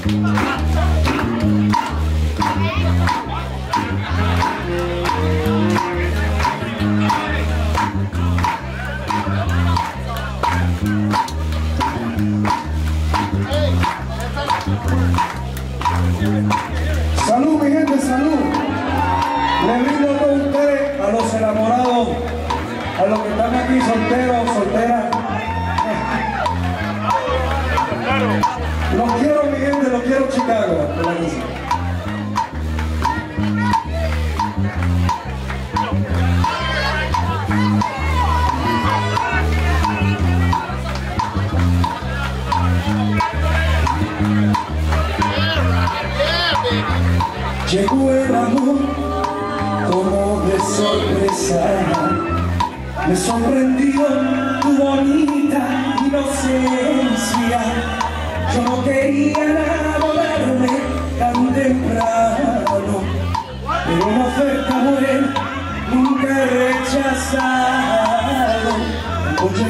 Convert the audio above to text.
Salud, mi gente, salud. Le brindo a todos ustedes, a los enamorados, a los que están aquí solteros, solteras. Los quiero, mi gente, los quiero, Chicago. Llegó el amor como de sorpresa Me sorprendió tu bonita inocencia no quería enamorarme tan temprano Pero una oferta buena nunca he rechazado. Oye,